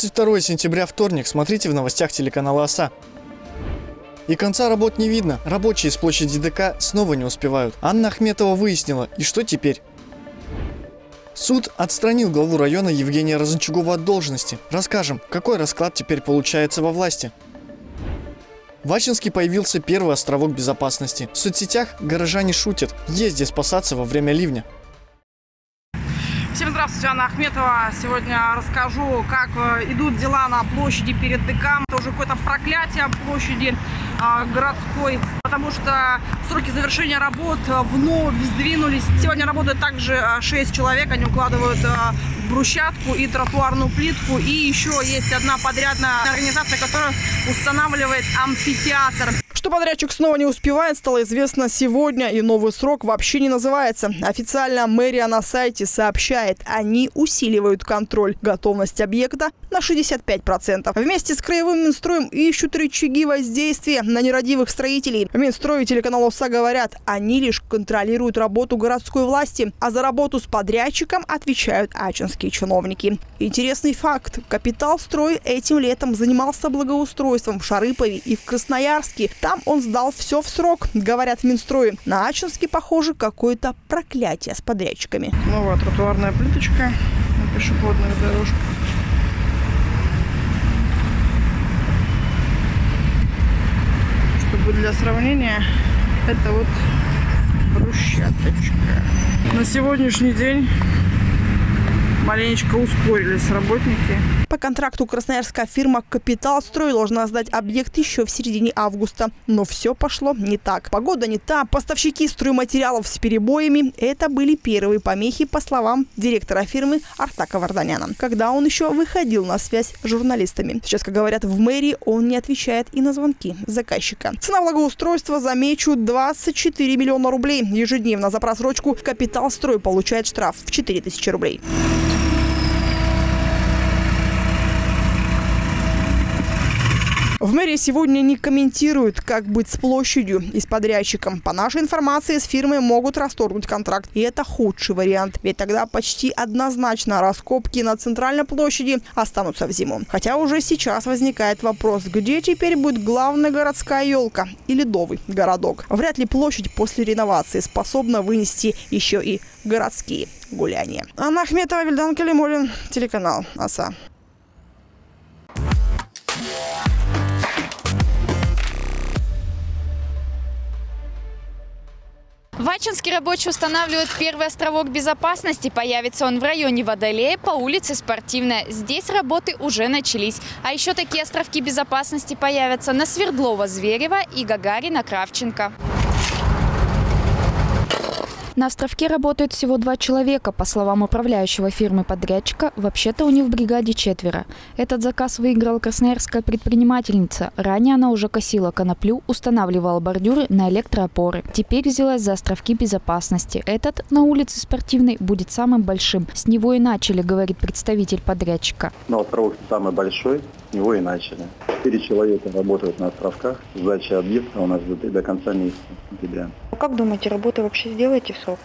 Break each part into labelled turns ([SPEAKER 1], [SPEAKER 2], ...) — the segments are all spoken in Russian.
[SPEAKER 1] 22 сентября, вторник. Смотрите в новостях телеканала ОСА. И конца работ не видно. Рабочие с площади ДК снова не успевают. Анна Ахметова выяснила. И что теперь? Суд отстранил главу района Евгения Розанчугова от должности. Расскажем, какой расклад теперь получается во власти. В Ачинске появился первый островок безопасности. В соцсетях горожане шутят, есть спасаться во время ливня.
[SPEAKER 2] Всем здравствуйте, Анна Ахметова. Сегодня расскажу, как э, идут дела на площади перед ДК. Это уже какое-то проклятие площади э, городской, потому что сроки завершения работ вновь сдвинулись. Сегодня работает также 6 человек, они укладывают э, брусчатку и тротуарную плитку. И еще есть одна подрядная организация, которая устанавливает амфитеатр. Что подрядчик снова не успевает, стало известно сегодня, и новый срок вообще не называется. Официально мэрия на сайте сообщает, они усиливают контроль. Готовность объекта на 65%. Вместе с краевым Минстроем ищут рычаги воздействия на нерадивых строителей. В Минстрое телеканал ОСА говорят, они лишь контролируют работу городской власти, а за работу с подрядчиком отвечают ачинские чиновники. Интересный факт. Капитал строй этим летом занимался благоустройством в Шарыпове и в Красноярске. Там он сдал все в срок, говорят в Минстрое. На Ачинске, похоже, какое-то проклятие с подрядчиками. Новая тротуарная плиточка на пешеходных дорожках. Чтобы для сравнения, это вот брусчаточка. На сегодняшний день маленечко ускорились работники. По контракту красноярская фирма «Капитал Строй» должна сдать объект еще в середине августа. Но все пошло не так. Погода не та, поставщики стройматериалов с перебоями. Это были первые помехи, по словам директора фирмы Артака Варданяна, когда он еще выходил на связь с журналистами. Сейчас, как говорят в мэрии, он не отвечает и на звонки заказчика. Цена благоустройства, замечу, 24 миллиона рублей. Ежедневно за просрочку «Капитал Строй» получает штраф в 4 тысячи рублей. В мэрии сегодня не комментируют, как быть с площадью и с подрядчиком. По нашей информации, с фирмой могут расторгнуть контракт. И это худший вариант. Ведь тогда почти однозначно раскопки на центральной площади останутся в зиму. Хотя уже сейчас возникает вопрос, где теперь будет главная городская елка и ледовый городок. Вряд ли площадь после реновации способна вынести еще и городские гуляния. Анна Ахметова, Вильдан Калимулин, телеканал ОСА.
[SPEAKER 3] В Ачинске рабочие устанавливают первый островок безопасности. Появится он в районе Водолея по улице Спортивная. Здесь работы уже начались. А еще такие островки безопасности появятся на Свердлова, Зверева и Гагарина, Кравченко. На островке работают всего два человека. По словам управляющего фирмы-подрядчика, вообще-то у них в бригаде четверо. Этот заказ выиграла красноярская предпринимательница. Ранее она уже косила коноплю, устанавливала бордюры на электроопоры. Теперь взялась за островки безопасности. Этот на улице Спортивной будет самым большим. С него и начали, говорит представитель подрядчика.
[SPEAKER 4] Но островок самый большой, с него и начали. Четыре человека работают на островках. Сдача объекта у нас до конца месяца, сентября.
[SPEAKER 5] Как думаете, работы вообще сделаете в срок?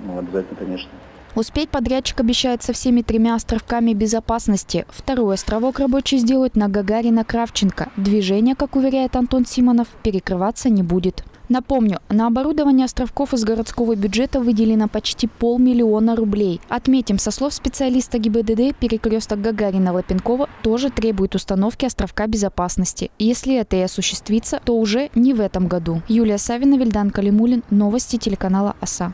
[SPEAKER 4] Ну, обязательно, конечно.
[SPEAKER 3] Успеть подрядчик обещает со всеми тремя островками безопасности. Второй островок рабочие сделают на Гагарина-Кравченко. Движение, как уверяет Антон Симонов, перекрываться не будет. Напомню, на оборудование островков из городского бюджета выделено почти полмиллиона рублей. Отметим, со слов специалиста ГИБДД, перекресток Гагарина-Лапенкова тоже требует установки островка безопасности. Если это и осуществится, то уже не в этом году. Юлия Савина, Вильдан Калимулин. Новости телеканала ОСА.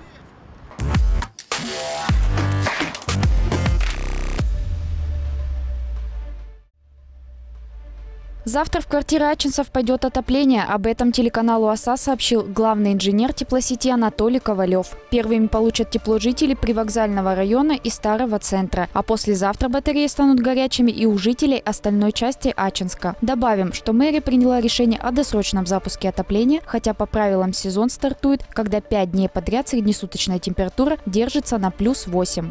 [SPEAKER 3] Завтра в квартиры Ачинцев пойдет отопление. Об этом телеканалу ОСА сообщил главный инженер теплосети Анатолий Ковалев. Первыми получат тепло жители привокзального района и старого центра. А послезавтра батареи станут горячими и у жителей остальной части Ачинска. Добавим, что мэрия приняла решение о досрочном запуске отопления, хотя по правилам сезон стартует, когда 5 дней подряд среднесуточная температура держится на плюс 8.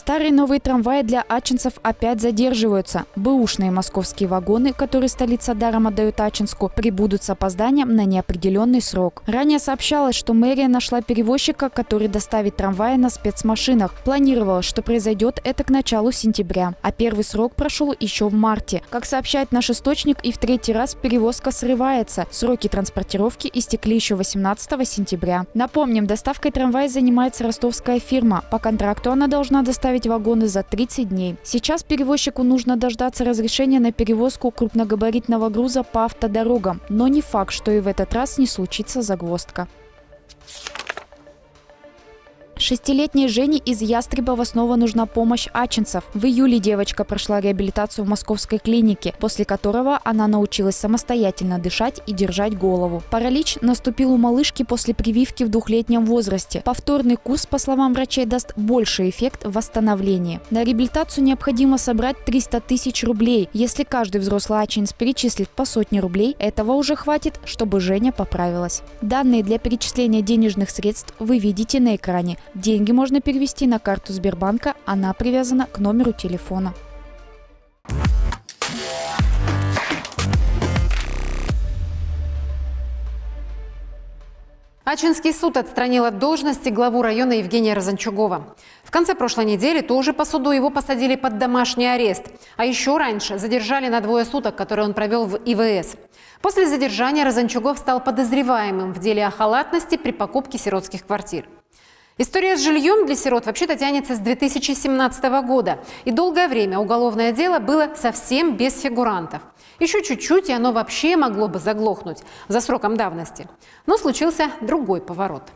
[SPEAKER 3] Старые новые трамваи для ачинцев опять задерживаются. Бэушные московские вагоны, которые столица даром отдает Ачинску, прибудут с опозданием на неопределенный срок. Ранее сообщалось, что мэрия нашла перевозчика, который доставит трамваи на спецмашинах. Планировалось, что произойдет это к началу сентября. А первый срок прошел еще в марте. Как сообщает наш источник, и в третий раз перевозка срывается. Сроки транспортировки истекли еще 18 сентября. Напомним, доставкой трамвая занимается ростовская фирма. По контракту она должна доставить вагоны за 30 дней. Сейчас перевозчику нужно дождаться разрешения на перевозку крупногабаритного груза по автодорогам. Но не факт, что и в этот раз не случится загвоздка. Шестилетней Жене из Ястребова снова нужна помощь ачинцев. В июле девочка прошла реабилитацию в московской клинике, после которого она научилась самостоятельно дышать и держать голову. Паралич наступил у малышки после прививки в двухлетнем возрасте. Повторный курс, по словам врачей, даст больший эффект восстановления. На реабилитацию необходимо собрать 300 тысяч рублей. Если каждый взрослый ачинец перечислит по сотне рублей, этого уже хватит, чтобы Женя поправилась. Данные для перечисления денежных средств вы видите на экране. Деньги можно перевести на карту Сбербанка, она привязана к номеру телефона.
[SPEAKER 6] Ачинский суд отстранил от должности главу района Евгения Розанчугова. В конце прошлой недели тоже по суду его посадили под домашний арест. А еще раньше задержали на двое суток, которые он провел в ИВС. После задержания Розанчугов стал подозреваемым в деле о халатности при покупке сиротских квартир. История с жильем для сирот вообще-то тянется с 2017 года. И долгое время уголовное дело было совсем без фигурантов. Еще чуть-чуть, и оно вообще могло бы заглохнуть за сроком давности. Но случился другой поворот –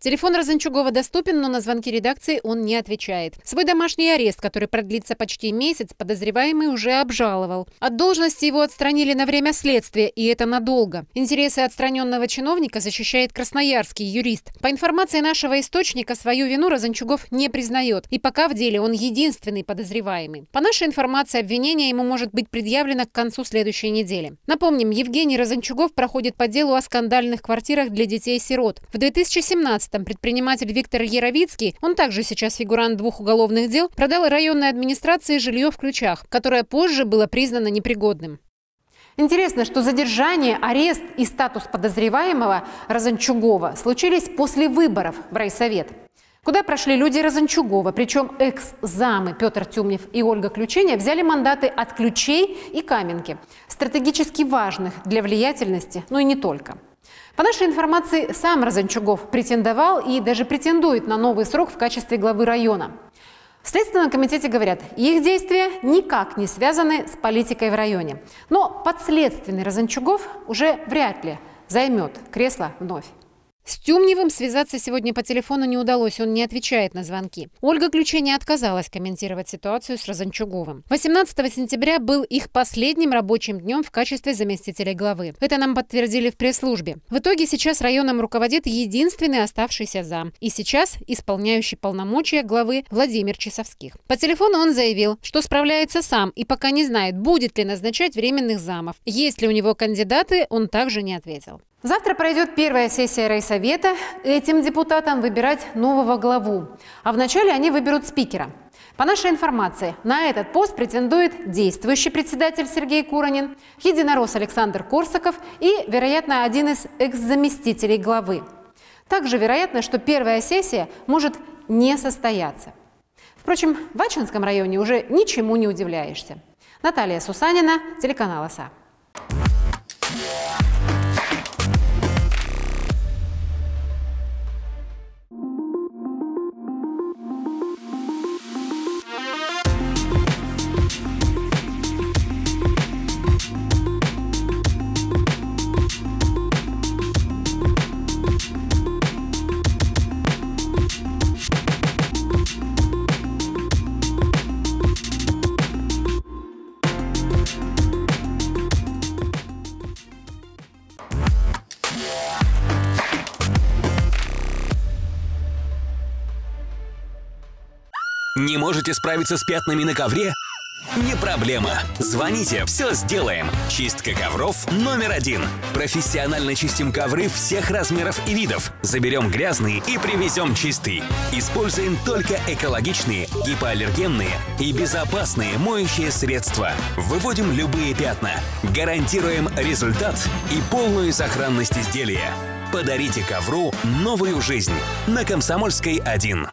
[SPEAKER 6] Телефон Розанчугова доступен, но на звонки редакции он не отвечает. Свой домашний арест, который продлится почти месяц, подозреваемый уже обжаловал. От должности его отстранили на время следствия, и это надолго. Интересы отстраненного чиновника защищает красноярский юрист. По информации нашего источника, свою вину Розанчугов не признает. И пока в деле он единственный подозреваемый. По нашей информации, обвинение ему может быть предъявлено к концу следующей недели. Напомним, Евгений Розанчугов проходит по делу о скандальных квартирах для детей-сирот. В 2017 2015-м предприниматель Виктор Яровицкий, он также сейчас фигурант двух уголовных дел, продал районной администрации жилье в ключах, которое позже было признано непригодным. Интересно, что задержание, арест и статус подозреваемого Розанчугова случились после выборов в райсовет. Куда прошли люди Розанчугова, причем экс-замы Петр Тюмнев и Ольга Ключения взяли мандаты от Ключей и Каменки, стратегически важных для влиятельности, но и не только. По нашей информации, сам Розанчугов претендовал и даже претендует на новый срок в качестве главы района. В Следственном комитете говорят, их действия никак не связаны с политикой в районе. Но подследственный Розанчугов уже вряд ли займет кресло вновь. С Тюмневым связаться сегодня по телефону не удалось, он не отвечает на звонки. Ольга Ключение отказалась комментировать ситуацию с Розанчуговым. 18 сентября был их последним рабочим днем в качестве заместителя главы. Это нам подтвердили в пресс-службе. В итоге сейчас районом руководит единственный оставшийся зам. И сейчас исполняющий полномочия главы Владимир Часовских. По телефону он заявил, что справляется сам и пока не знает, будет ли назначать временных замов. Есть ли у него кандидаты, он также не ответил. Завтра пройдет первая сессия райсовета. Этим депутатам выбирать нового главу. А вначале они выберут спикера. По нашей информации, на этот пост претендует действующий председатель Сергей Куранин, единорос Александр Корсаков и, вероятно, один из экс-заместителей главы. Также вероятно, что первая сессия может не состояться. Впрочем, в Ачинском районе уже ничему не удивляешься. Наталья Сусанина, телеканал ОСА.
[SPEAKER 7] Можете справиться с пятнами на ковре? не проблема. Звоните, все сделаем. Чистка ковров номер один. Профессионально чистим ковры всех размеров и видов. Заберем грязный и привезем чистый. Используем только экологичные, гипоаллергенные и безопасные моющие средства. Выводим любые пятна. Гарантируем результат и полную сохранность изделия. Подарите ковру новую жизнь на Комсомольской 1.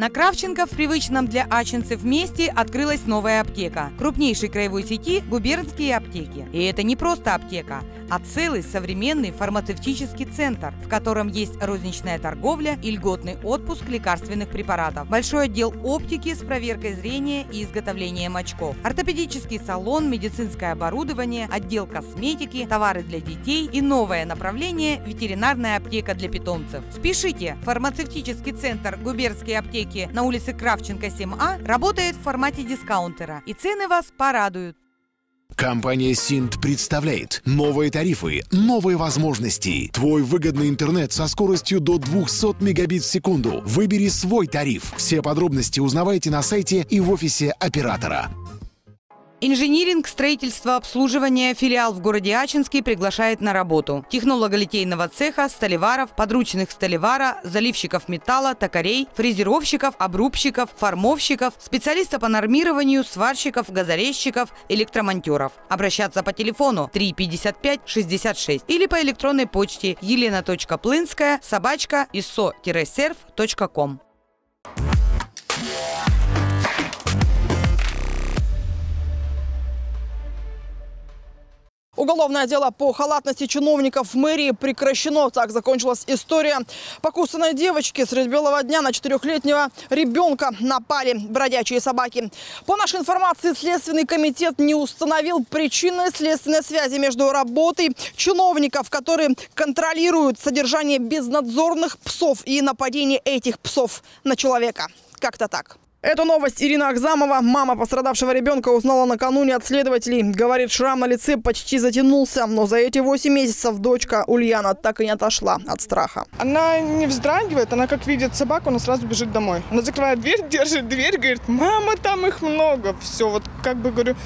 [SPEAKER 8] На Кравченко в привычном для ачинцев месте открылась новая аптека. Крупнейшей краевой сети «Губернские аптеки». И это не просто аптека, а целый современный фармацевтический центр, в котором есть розничная торговля и льготный отпуск лекарственных препаратов. Большой отдел оптики с проверкой зрения и изготовлением очков. Ортопедический салон, медицинское оборудование, отдел косметики, товары для детей и новое направление – ветеринарная аптека для питомцев. Спешите! Фармацевтический центр «Губернские аптеки» на улице Кравченко 7А работает в формате дискаунтера. И цены вас порадуют.
[SPEAKER 9] Компания Синт представляет новые тарифы, новые возможности. Твой выгодный интернет со скоростью до 200 мегабит в секунду. Выбери свой тариф. Все подробности узнавайте на сайте и в офисе оператора.
[SPEAKER 8] Инжиниринг, строительство, обслуживание, филиал в городе Ачинске приглашает на работу. Технолога литейного цеха, столеваров, подручных столевара, заливщиков металла, токарей, фрезеровщиков, обрубщиков, формовщиков, специалиста по нормированию, сварщиков, газорезчиков, электромонтеров. Обращаться по телефону 355 66 или по электронной почте елена.плынская собачка iso-serv.com.
[SPEAKER 2] Уголовное дело по халатности чиновников в мэрии прекращено. Так закончилась история покусанной девочки. Средь белого дня на четырехлетнего ребенка напали бродячие собаки. По нашей информации, Следственный комитет не установил причины следственной связи между работой чиновников, которые контролируют содержание безнадзорных псов и нападение этих псов на человека. Как-то так. Эту новость Ирина Акзамова, мама пострадавшего ребенка, узнала накануне от следователей. Говорит, шрам на лице почти затянулся, но за эти 8 месяцев дочка Ульяна так и не отошла от страха.
[SPEAKER 10] Она не вздрагивает, она как видит собаку, она сразу бежит домой. Она закрывает дверь, держит дверь, говорит, мама, там их много. Все, вот как бы говорю,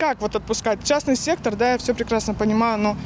[SPEAKER 10] как вот отпускать? Частный сектор, да, я все прекрасно понимаю, но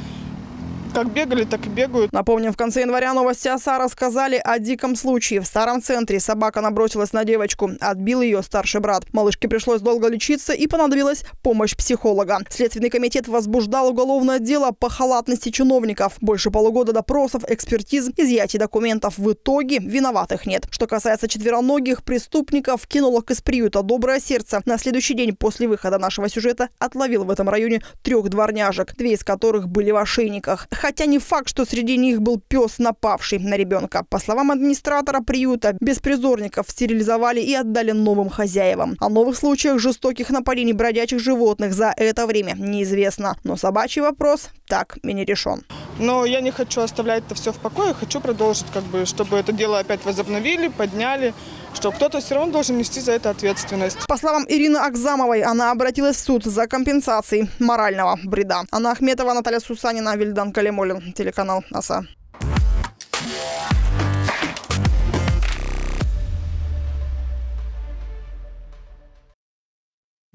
[SPEAKER 10] как бегали, так и бегают.
[SPEAKER 2] Напомним, в конце января новости ОСА рассказали о диком случае. В старом центре собака набросилась на девочку. Отбил ее старший брат. Малышке пришлось долго лечиться и понадобилась помощь психолога. Следственный комитет возбуждал уголовное дело по халатности чиновников. Больше полугода допросов, экспертиз, изъятий документов. В итоге виноватых нет. Что касается четвероногих преступников, кинолог из приюта «Доброе сердце» на следующий день после выхода нашего сюжета отловил в этом районе трех дворняжек, две из которых были в ошейниках. Хотя не факт, что среди них был пес, напавший на ребенка. По словам администратора приюта, беспризорников стерилизовали и отдали новым хозяевам. О новых случаях жестоких нападений бродячих животных за это время неизвестно. Но собачий вопрос так и не решен.
[SPEAKER 10] Но я не хочу оставлять это все в покое, хочу продолжить, как бы, чтобы это дело опять возобновили, подняли, что кто-то все равно должен нести за это ответственность.
[SPEAKER 2] По словам Ирины Акзамовой, она обратилась в суд за компенсацией морального бреда. Анна Ахметова, Наталья Сусанина, Вильдан Калимолин, телеканал ОСА.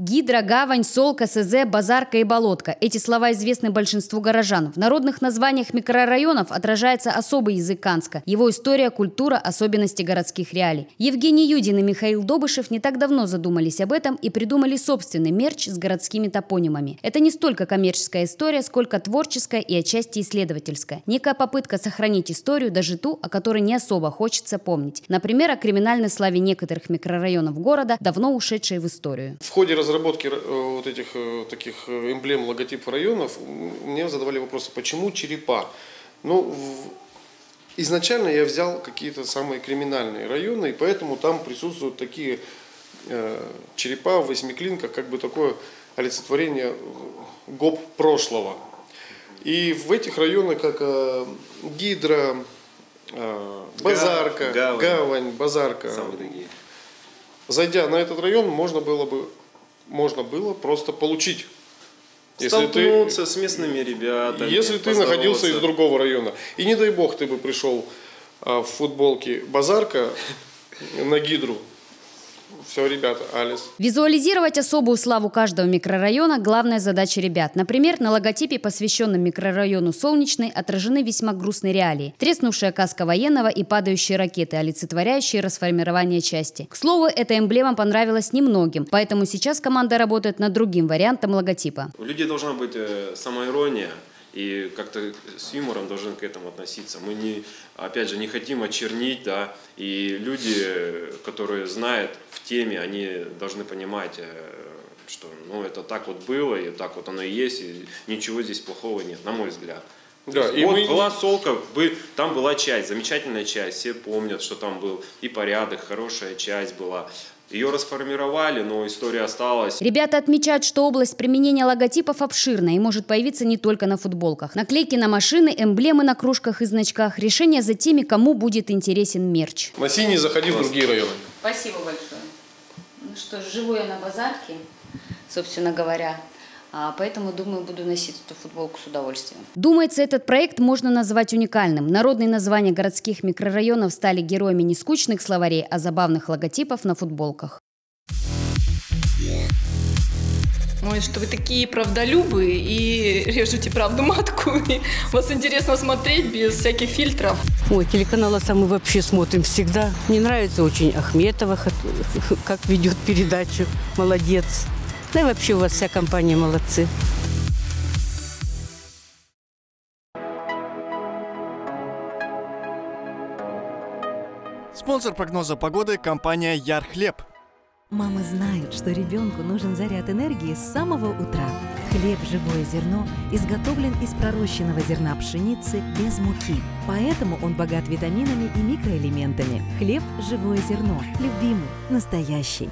[SPEAKER 11] Гидра, гавань, солка, СЗ, базарка и болотка. Эти слова известны большинству горожан. В народных названиях микрорайонов отражается особый язык Канска, его история, культура, особенности городских реалий. Евгений Юдин и Михаил Добышев не так давно задумались об этом и придумали собственный мерч с городскими топонимами. Это не столько коммерческая история, сколько творческая и отчасти исследовательская. Некая попытка сохранить историю, даже ту, о которой не особо хочется помнить. Например, о криминальной славе некоторых микрорайонов города, давно ушедшей в историю.
[SPEAKER 12] В ходе разработки э, вот этих э, таких э, эмблем, логотипов районов, мне задавали вопросы, почему черепа? Ну, изначально я взял какие-то самые криминальные районы, и поэтому там присутствуют такие черепа в восьмиклинках, как бы такое олицетворение гоп прошлого. И в этих районах, как Гидра, Базарка, Гавань, Гавань Базарка, зайдя на этот район, можно было бы можно было просто получить.
[SPEAKER 13] Если ты, с местными ребятами.
[SPEAKER 12] Если ты находился из другого района. И не дай бог ты бы пришел а, в футболке базарка на гидру. Все, ребята, Алис.
[SPEAKER 11] Визуализировать особую славу каждого микрорайона – главная задача ребят. Например, на логотипе, посвященном микрорайону Солнечный, отражены весьма грустные реалии. Треснувшая каска военного и падающие ракеты, олицетворяющие расформирование части. К слову, эта эмблема понравилась немногим, поэтому сейчас команда работает над другим вариантом логотипа.
[SPEAKER 13] У людей должна быть э, самоирония, и как-то с юмором должны к этому относиться. Мы не, опять же, не хотим очернить, да, и люди, которые знают в теме, они должны понимать, э, что, ну, это так вот было, и так вот оно и есть, и ничего здесь плохого нет, на мой взгляд. Да, и вот мы... была солка, там была часть, замечательная часть, все помнят, что там был и порядок, хорошая часть была. Ее расформировали, но история осталась.
[SPEAKER 11] Ребята отмечают, что область применения логотипов обширна и может появиться не только на футболках. Наклейки на машины, эмблемы на кружках и значках, решение за теми, кому будет интересен мерч.
[SPEAKER 12] Носи, не заходи в другие районы.
[SPEAKER 11] Спасибо большое. Что, живу я на базарке, собственно говоря. А, поэтому, думаю, буду носить эту футболку с удовольствием. Думается, этот проект можно назвать уникальным. Народные названия городских микрорайонов стали героями не скучных словарей, а забавных логотипов на футболках.
[SPEAKER 14] Ой, что вы такие правдолюбы и режете правду матку. И вас интересно смотреть без всяких фильтров.
[SPEAKER 15] Ой, телеканал «Оса» мы вообще смотрим всегда. Мне нравится очень Ахметова, как ведет передачу. Молодец. Да и вообще у вас вся компания молодцы.
[SPEAKER 1] Спонсор прогноза погоды – компания Ярхлеб.
[SPEAKER 16] Мамы знают, что ребенку нужен заряд энергии с самого утра. Хлеб «Живое зерно» изготовлен из пророщенного зерна пшеницы без муки. Поэтому он богат витаминами и микроэлементами. Хлеб «Живое зерно» – любимый, настоящий.